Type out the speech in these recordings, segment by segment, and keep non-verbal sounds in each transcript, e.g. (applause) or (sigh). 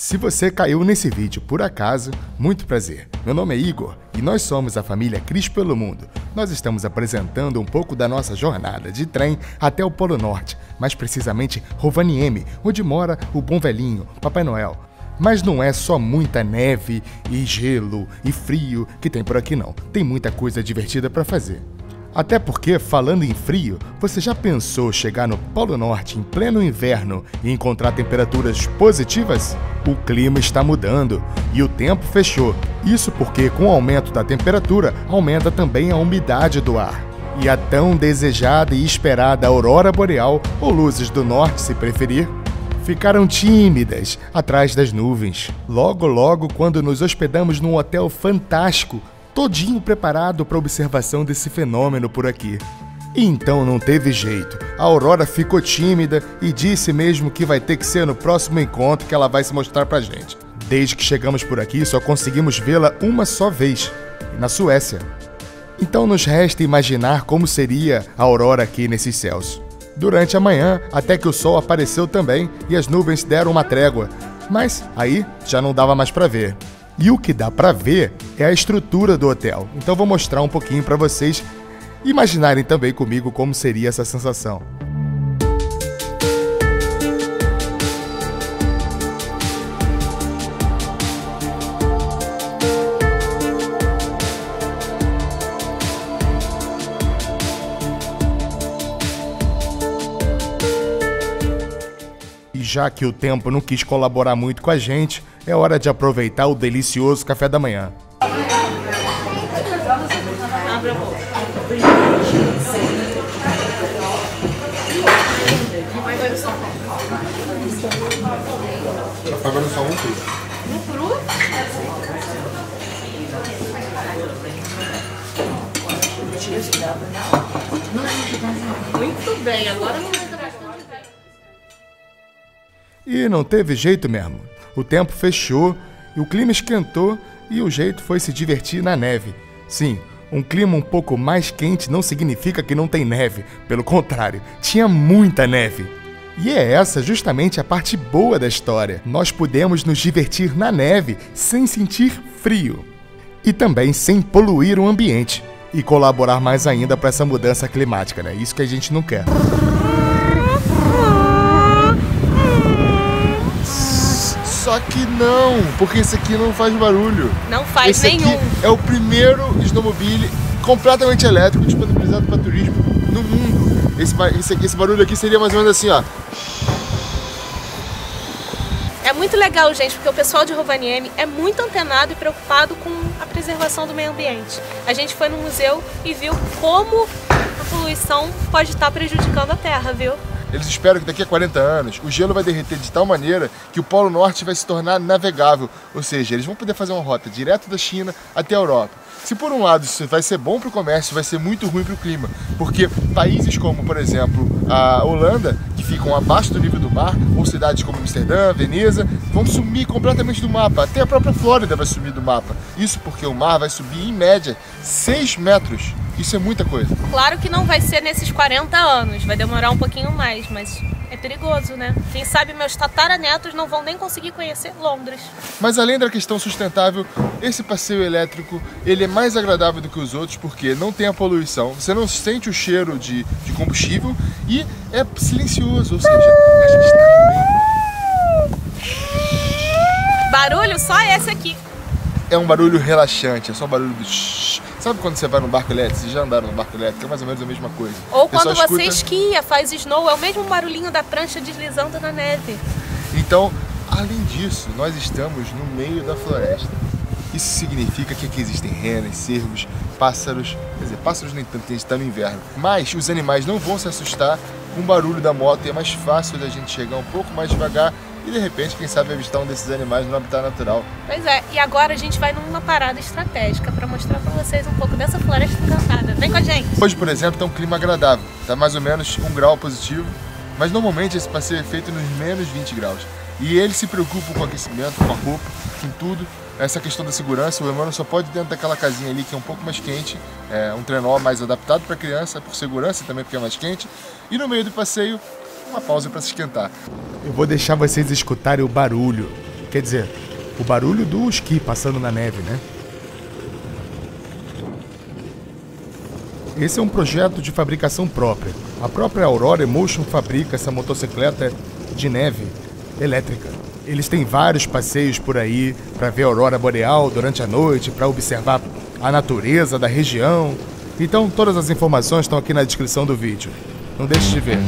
Se você caiu nesse vídeo por acaso, muito prazer. Meu nome é Igor e nós somos a família Cris pelo Mundo. Nós estamos apresentando um pouco da nossa jornada de trem até o Polo Norte, mais precisamente Rovaniemi, onde mora o bom velhinho, Papai Noel. Mas não é só muita neve e gelo e frio que tem por aqui não. Tem muita coisa divertida para fazer. Até porque, falando em frio, você já pensou chegar no Polo Norte em pleno inverno e encontrar temperaturas positivas? O clima está mudando e o tempo fechou. Isso porque, com o aumento da temperatura, aumenta também a umidade do ar. E a tão desejada e esperada aurora boreal, ou luzes do norte se preferir, ficaram tímidas atrás das nuvens. Logo, logo, quando nos hospedamos num hotel fantástico, todinho preparado para observação desse fenômeno por aqui. E então não teve jeito. A Aurora ficou tímida e disse mesmo que vai ter que ser no próximo encontro que ela vai se mostrar pra gente. Desde que chegamos por aqui, só conseguimos vê-la uma só vez, na Suécia. Então nos resta imaginar como seria a aurora aqui nesses céus. Durante a manhã, até que o sol apareceu também e as nuvens deram uma trégua, mas aí já não dava mais para ver. E o que dá para ver é a estrutura do hotel. Então vou mostrar um pouquinho para vocês imaginarem também comigo como seria essa sensação. Já que o tempo não quis colaborar muito com a gente, é hora de aproveitar o delicioso café da manhã. Muito bem, agora não vai. E não teve jeito mesmo. O tempo fechou o clima esquentou e o jeito foi se divertir na neve. Sim, um clima um pouco mais quente não significa que não tem neve, pelo contrário, tinha muita neve. E é essa justamente a parte boa da história. Nós pudemos nos divertir na neve sem sentir frio e também sem poluir o ambiente e colaborar mais ainda para essa mudança climática, né? Isso que a gente não quer. Só que não, porque esse aqui não faz barulho. Não faz esse nenhum. aqui é o primeiro snowmobile completamente elétrico disponibilizado para turismo no mundo. Esse, esse, esse barulho aqui seria mais ou menos assim, ó. É muito legal, gente, porque o pessoal de Rovaniemi é muito antenado e preocupado com a preservação do meio ambiente. A gente foi no museu e viu como a poluição pode estar prejudicando a terra, viu? Eles esperam que daqui a 40 anos o gelo vai derreter de tal maneira que o Polo Norte vai se tornar navegável. Ou seja, eles vão poder fazer uma rota direto da China até a Europa. Se por um lado isso vai ser bom para o comércio, vai ser muito ruim para o clima, porque países como, por exemplo, a Holanda, que ficam abaixo do nível do mar, ou cidades como Amsterdã, Veneza, vão sumir completamente do mapa. Até a própria Flórida vai sumir do mapa. Isso porque o mar vai subir em média 6 metros. Isso é muita coisa. Claro que não vai ser nesses 40 anos, vai demorar um pouquinho mais, mas é perigoso, né? Quem sabe meus tataranetos não vão nem conseguir conhecer Londres. Mas além da questão sustentável, esse passeio elétrico ele é mais agradável do que os outros porque não tem a poluição, você não sente o cheiro de, de combustível e é silencioso, ou seja, a gente meio. Barulho só esse aqui. É um barulho relaxante, é só um barulho do. Sabe quando você vai no barco elétrico? Vocês já andaram no barco elétrico? É mais ou menos a mesma coisa. Ou quando você escuta- esquia, faz snow, é o mesmo barulhinho da prancha deslizando na neve. Então, além disso, nós estamos no meio da floresta. Isso significa que aqui existem renas, cervos, pássaros. Quer dizer, pássaros nem tanto, a gente está no inverno. Mas os animais não vão se assustar com o barulho da moto e é mais fácil da gente chegar um pouco mais devagar e de repente, quem sabe, avistar um desses animais no habitat natural. Pois é, e agora a gente vai numa parada estratégica para mostrar para vocês um pouco dessa floresta encantada. Vem com a gente! Hoje, por exemplo, está um clima agradável, está mais ou menos um grau positivo, mas normalmente esse passeio é feito nos menos 20 graus. E eles se preocupam com o aquecimento, com a roupa, com tudo. Essa questão da segurança, o Emmanuel só pode ir dentro daquela casinha ali que é um pouco mais quente, é um trenó mais adaptado para criança, por segurança também porque é mais quente. E no meio do passeio, uma pausa para se esquentar. Eu vou deixar vocês escutarem o barulho. Quer dizer, o barulho do esqui passando na neve, né? Esse é um projeto de fabricação própria. A própria Aurora Emotion fabrica essa motocicleta de neve elétrica. Eles têm vários passeios por aí para ver a aurora boreal durante a noite, para observar a natureza da região. Então, todas as informações estão aqui na descrição do vídeo. Não deixe de ver.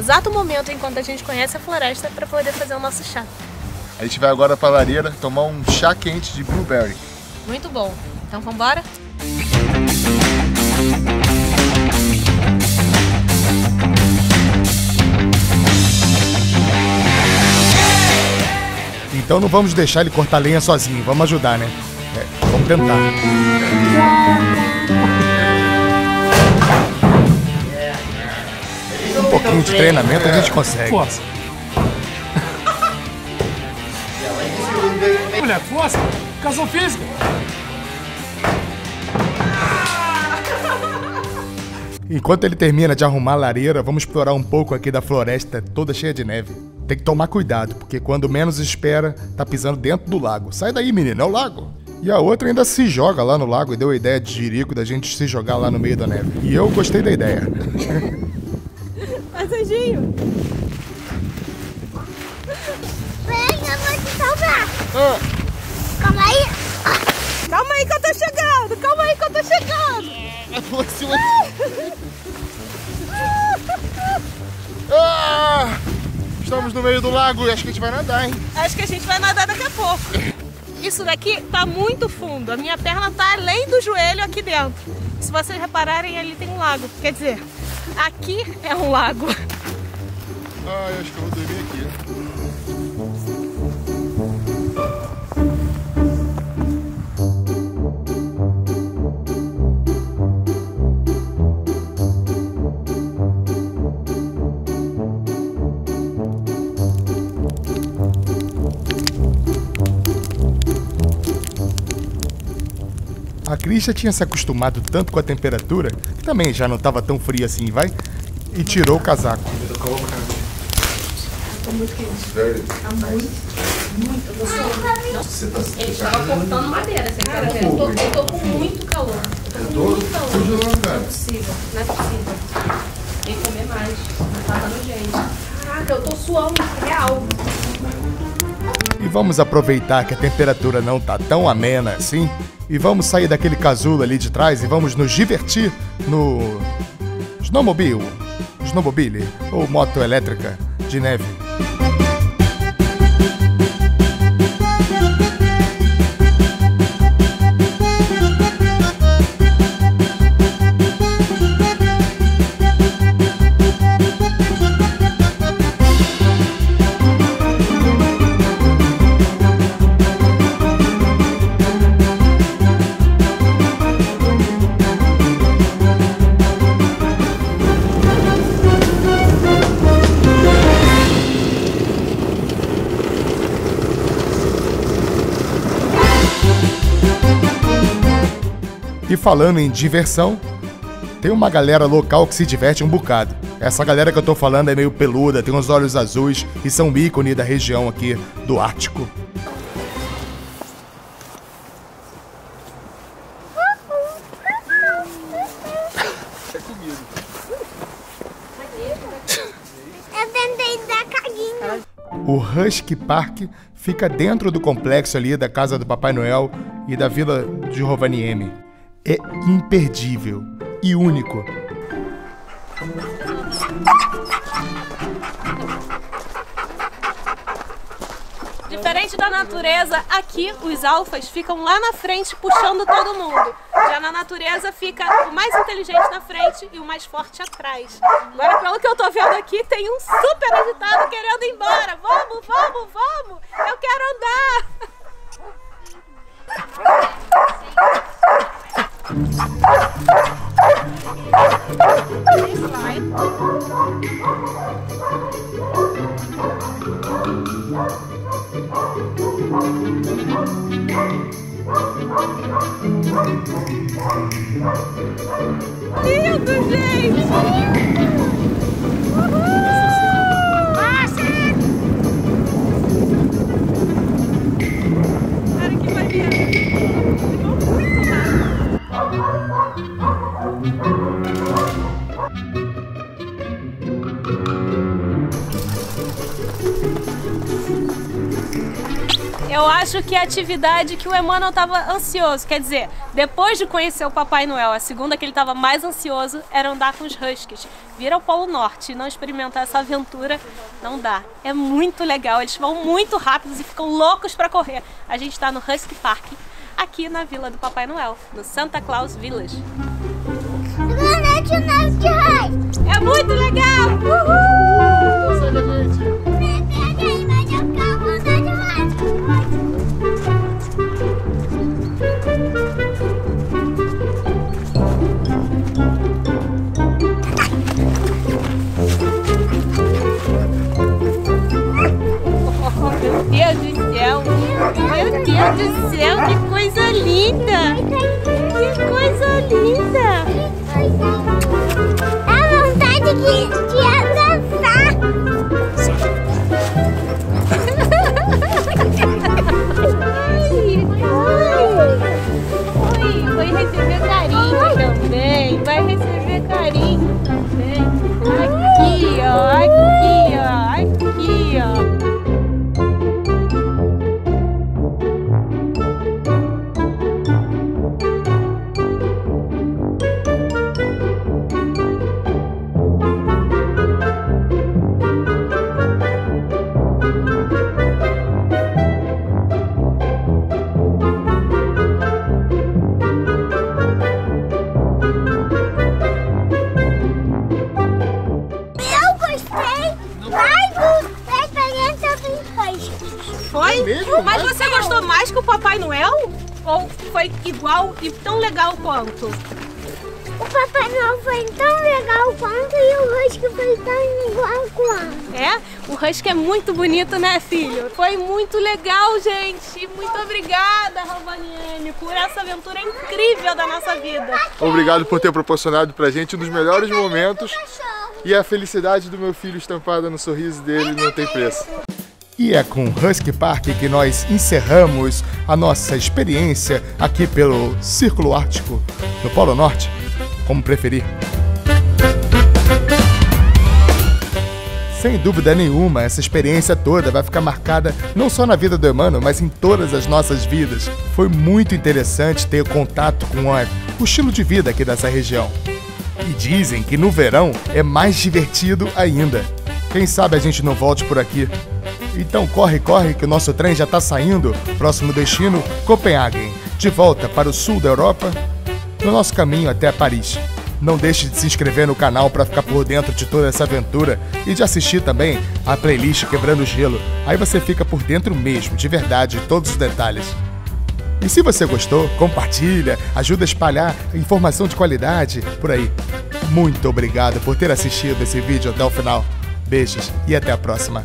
Exato momento enquanto a gente conhece a floresta para poder fazer o nosso chá. A gente vai agora para a lareira tomar um chá quente de blueberry. Muito bom. Então vamos embora? Então não vamos deixar ele cortar lenha sozinho, vamos ajudar, né? É, vamos tentar. Um pouquinho de treinamento a gente consegue. Força. (laughs) Mulher, força. Educação física. Enquanto ele termina de arrumar a lareira, vamos explorar um pouco aqui da floresta toda cheia de neve. Tem que tomar cuidado, porque quando menos espera, tá pisando dentro do lago. Sai daí, menino, é o lago. E a outra ainda se joga lá no lago e deu a ideia de Jirico da gente se jogar lá no meio da neve. E eu gostei da ideia. (laughs) Anjinho. Vem, eu vou te salvar. Ah. Calma aí. Calma aí que eu tô chegando. Calma aí que eu tô chegando. ah, estamos no meio do lago e acho que a gente vai nadar, hein? Acho que a gente vai nadar daqui a pouco. Isso daqui tá muito fundo. A minha perna tá além do joelho aqui dentro. Se vocês repararem, ali tem um lago. Quer dizer, aqui é um lago. Ai, acho que eu vou dormir Cris já tinha se acostumado tanto com a temperatura, que também já não estava tão fria assim, vai? E tirou o casaco. Tá muito quente. Tá muito, muito. Eu tô suando. Ele estava cortando madeira, você cara, eu, tô, eu tô com muito calor. Eu tô com muito calor. Não é possível, não é possível. Tem que comer mais. Não tá dando gente. Caraca, eu tô suando, real. E vamos aproveitar que a temperatura não tá tão amena assim e vamos sair daquele casulo ali de trás e vamos nos divertir no snowmobile, snowmobile ou moto elétrica de neve. Falando em diversão, tem uma galera local que se diverte um bocado. Essa galera que eu tô falando é meio peluda, tem uns olhos azuis e são ícone da região aqui do Ártico. Eu tentei dar caguinho. O Husky Park fica dentro do complexo ali da casa do Papai Noel e da vila de Rovaniemi. É imperdível e único. Diferente da natureza, aqui os alfas ficam lá na frente puxando todo mundo. Já na natureza fica o mais inteligente na frente e o mais forte atrás. Agora, pelo que eu tô vendo aqui, tem um super agitado querendo ir embora. Vamos, vamos, vamos! Eu quero andar! Lindo, gente! Eu acho que a atividade que o Emmanuel estava ansioso, quer dizer, depois de conhecer o Papai Noel, a segunda que ele estava mais ansioso era andar com os Huskies. Vir ao Polo Norte e não experimentar essa aventura, não dá. É muito legal, eles vão muito rápidos e ficam loucos para correr. A gente está no Husky Park, aqui na Vila do Papai Noel, no Santa Claus Village. Raiz. É muito legal! Do céu, que coisa linda! Que coisa Foi? mesmo? Mas Mas você gostou mais que o Papai Noel? Ou foi igual e tão legal quanto? O Papai Noel foi tão legal quanto e o Husky foi tão igual quanto. É? O Husky é muito bonito, né, filho? Foi muito legal, gente. Muito obrigada, Ravaniene, por essa aventura incrível da nossa vida. Obrigado por ter proporcionado pra gente um dos melhores momentos. E a felicidade do meu filho estampada no sorriso dele não tem preço. E é com Husky Park que nós encerramos a nossa experiência aqui pelo Círculo Ártico, no Polo Norte, como preferir. Sem dúvida nenhuma, essa experiência toda vai ficar marcada não só na vida do Emmanuel, mas em todas as nossas vidas. Foi muito interessante ter contato com o estilo de vida aqui dessa região. E dizem que no verão é mais divertido ainda. Quem sabe a gente não volte por aqui. Então corre, corre que o nosso trem já está saindo. Próximo destino, Copenhague. De volta para o sul da Europa, no nosso caminho até Paris. Não deixe de se inscrever no canal para ficar por dentro de toda essa aventura e de assistir também a playlist Quebrando o Gelo. Aí você fica por dentro mesmo, de verdade, de todos os detalhes. E se você gostou, compartilha, ajuda a espalhar informação de qualidade por aí. Muito obrigado por ter assistido esse vídeo até o final. Beijos e até a próxima.